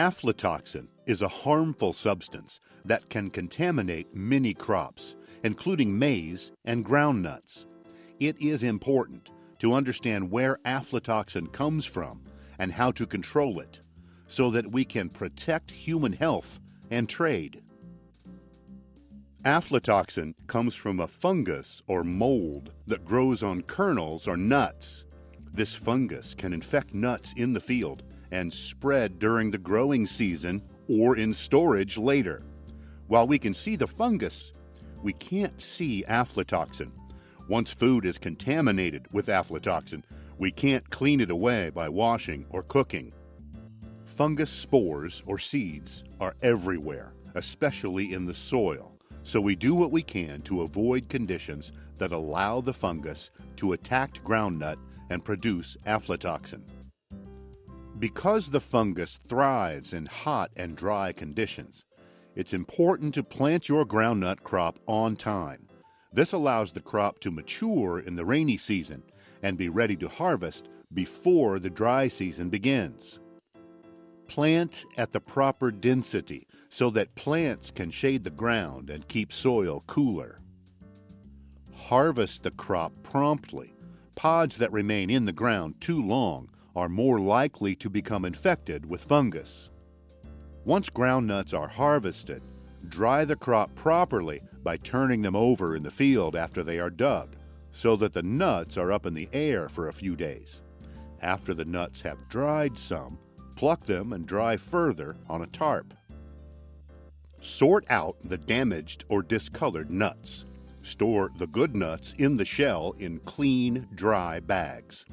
Aflatoxin is a harmful substance that can contaminate many crops, including maize and groundnuts. It is important to understand where aflatoxin comes from and how to control it so that we can protect human health and trade. Aflatoxin comes from a fungus or mold that grows on kernels or nuts. This fungus can infect nuts in the field and spread during the growing season or in storage later. While we can see the fungus, we can't see aflatoxin. Once food is contaminated with aflatoxin, we can't clean it away by washing or cooking. Fungus spores or seeds are everywhere, especially in the soil, so we do what we can to avoid conditions that allow the fungus to attack groundnut and produce aflatoxin. Because the fungus thrives in hot and dry conditions, it's important to plant your groundnut crop on time. This allows the crop to mature in the rainy season and be ready to harvest before the dry season begins. Plant at the proper density so that plants can shade the ground and keep soil cooler. Harvest the crop promptly. Pods that remain in the ground too long are more likely to become infected with fungus. Once groundnuts are harvested, dry the crop properly by turning them over in the field after they are dug, so that the nuts are up in the air for a few days. After the nuts have dried some, pluck them and dry further on a tarp. Sort out the damaged or discolored nuts. Store the good nuts in the shell in clean, dry bags.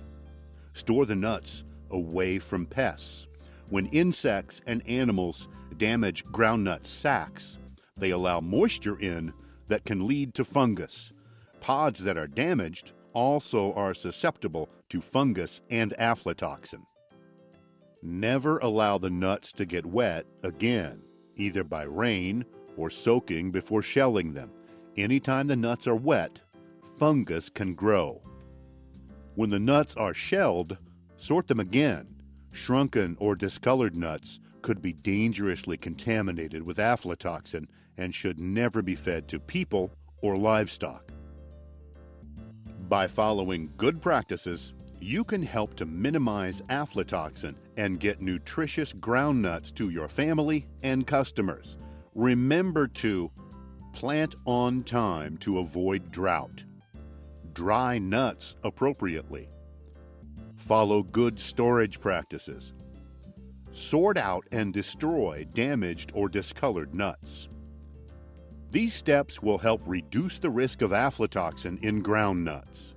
Store the nuts away from pests. When insects and animals damage groundnut sacks, they allow moisture in that can lead to fungus. Pods that are damaged also are susceptible to fungus and aflatoxin. Never allow the nuts to get wet again, either by rain or soaking before shelling them. Anytime the nuts are wet, fungus can grow. When the nuts are shelled, sort them again. Shrunken or discolored nuts could be dangerously contaminated with aflatoxin and should never be fed to people or livestock. By following good practices, you can help to minimize aflatoxin and get nutritious groundnuts to your family and customers. Remember to plant on time to avoid drought dry nuts appropriately. Follow good storage practices. Sort out and destroy damaged or discolored nuts. These steps will help reduce the risk of aflatoxin in ground nuts.